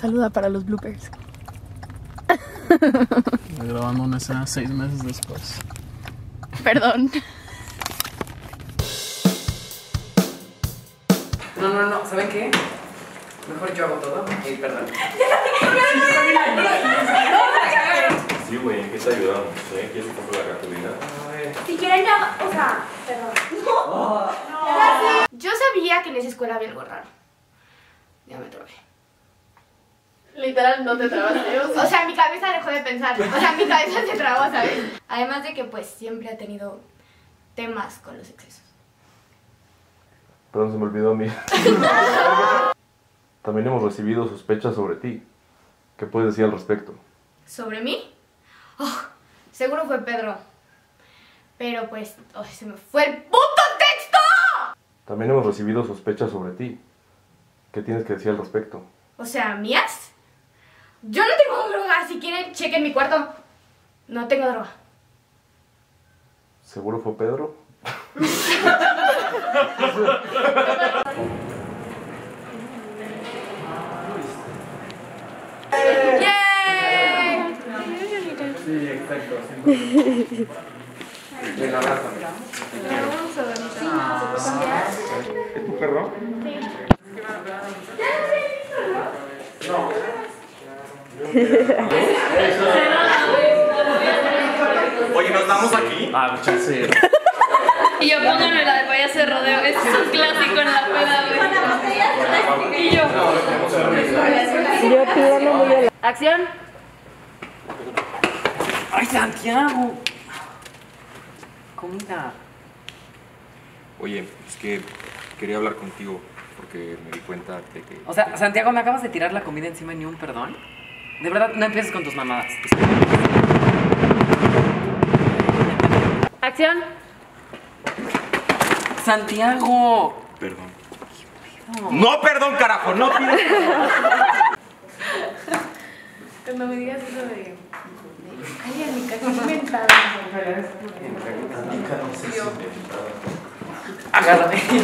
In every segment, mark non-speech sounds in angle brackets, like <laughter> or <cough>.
Saluda para los bloopers. Grabando una escena seis meses después. Perdón. No, no, no, ¿saben qué? Mejor yo hago todo. Eh, perdón. Sí, güey, ¿en qué te ayudamos? ¿Eh? ¿Quieres compre la cartulina? A ver. Si quieren ya, o sea, perdón. <laughs> Yo sabía que en esa escuela había algo raro. Ya me trabé. Literal, no te trabaste. O sea, mi cabeza dejó de pensar. O sea, mi cabeza se trabó, ¿sabes? Además de que pues siempre ha tenido temas con los excesos. Perdón, se me olvidó a <laughs> mí. También hemos recibido sospechas sobre ti. ¿Qué puedes decir al respecto? ¿Sobre mí? Oh, seguro fue Pedro. Pero pues, oh, se me fue el puto texto. También hemos recibido sospechas sobre ti. ¿Qué tienes que decir al respecto? O sea, ¿mías? Yo no tengo droga. Si quieren, chequen mi cuarto. No tengo droga. ¿Seguro fue Pedro? ¡Yay! Sí, exacto. Venga, abrázame. ¿Es tu perro? <laughs> Oye, ¿nos damos aquí? Ah, chance. Y yo pónganme la de payaso de rodeo. Es un clásico en la peda, güey. Y yo. Acción. ¡Ay, Santiago! Comida. Oye, es que quería hablar contigo porque me di cuenta de que... O sea, Santiago, ¿me acabas de tirar la comida encima y ni un perdón? De verdad, no empieces con tus mamadas. Acción. Santiago. Perdón. No, perdón, carajo, no pido Cuando me digas eso de. Ay, en mi casa inventada. Agárrame. Uy,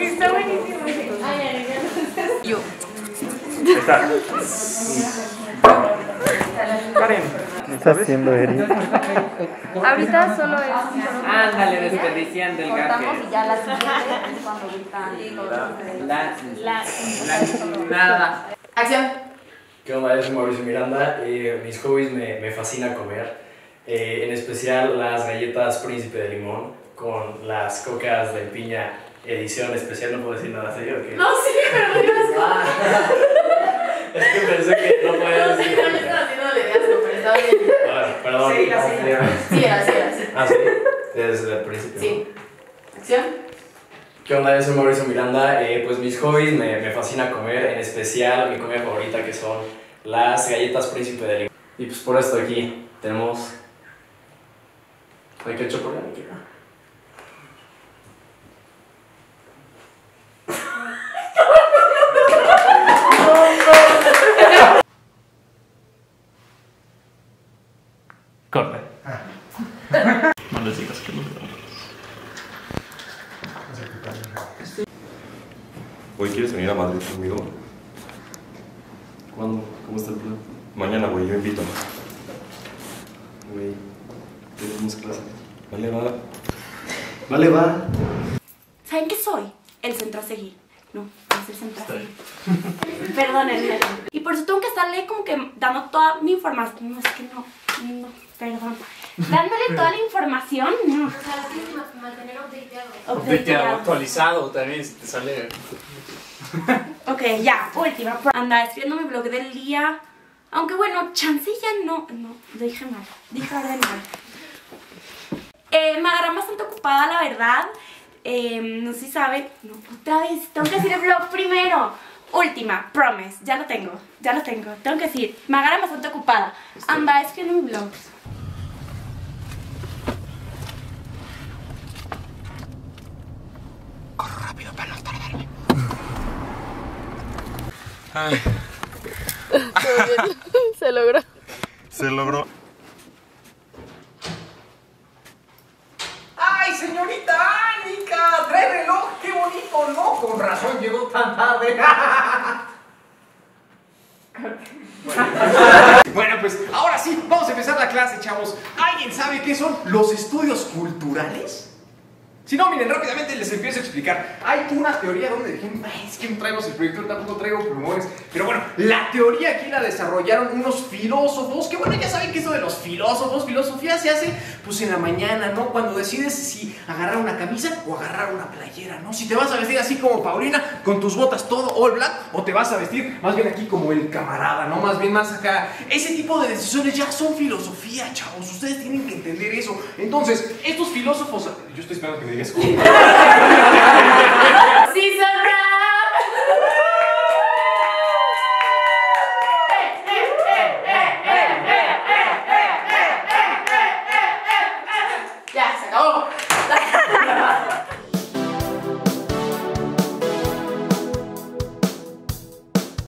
está buenísimo. Yo. Está. Karen. ¿Qué está haciendo, Eri? Ahorita solo es. Ándale, desperdiciando el Cortamos gaje. y ya la siguiente <laughs> es cuando gritan. La, la, nada. Acción. ¿Qué onda? Yo soy Mauricio Miranda. eh, mis hobbies me, me fascina comer. eh, en especial las galletas Príncipe de Limón con las cocas de piña edición especial. No puedo decir nada serio. ¿qué? No, sí, pero digas. Ah. <laughs> es que pensé que no podía decir. No le estaba haciendo de asco, pero estaba bien. Ah, perdón. Sí, así. Sí, era, sí, era, sí. Ah, sí. Desde el principio. Sí. Acción. ¿Qué onda? Yo soy Mauricio Miranda. Eh, pues mis hobbies me, me fascina comer, en especial mi comida favorita que son las galletas Príncipe de Limón. Y pues por esto aquí tenemos. ¿Hay ketchup por aquí? Corre. No les digas que lo grabamos. Hoy quieres venir a Madrid conmigo? ¿Cuándo? ¿Cómo está el plan? Mañana, güey, yo invito. Güey, tenemos clase. Vale, va. Vale, va. ¿Saben qué soy? El centro a seguir. No, es el centro a seguir. Perdónenme. Y por eso tengo que estarle como que dando toda mi información. No, es que no, no, perdón. Dándole toda la información, no. O sea, es mantener updateado. actualizado también, si te sale. Ok, ya, última. Anda escribiendo mi blog del día. Aunque bueno, chance ya no. No, dije mal. Dije orden mal. Eh, me agarran bastante ocupada, la verdad. Eh, no sé si saben. No, otra vez. Tengo que decir el blog primero. Última, promise. Ya lo tengo. Ya lo tengo. Tengo que decir. Me agarran bastante ocupada. Anda escribiendo mi blog. Se logró. Se logró. ¡Ay, señorita no? Con razón llegó tan tarde. <laughs> Bueno, pues ahora sí, vamos a empezar la clase, chavos. ¿Alguien sabe qué son los estudios culturales? Si no, miren, rápidamente les empiezo a explicar. Hay una teoría donde dijeron, "Ay, es que no traigo el proyector, tampoco traigo plumones. Pero bueno, la teoría aquí la desarrollaron unos filósofos, que bueno, ya saben que eso de los filósofos, filosofía se hace pues en la mañana, ¿no? Cuando decides si agarrar una camisa o agarrar una playera, ¿no? Si te vas a vestir así como Paulina, con tus botas todo all black, o te vas a vestir más bien aquí como el camarada, ¿no? Más bien más acá. Ese tipo de decisiones ya son filosofía, chavos. Ustedes tienen que entender eso. Entonces, estos filósofos, yo estoy esperando que me digas. <laughs>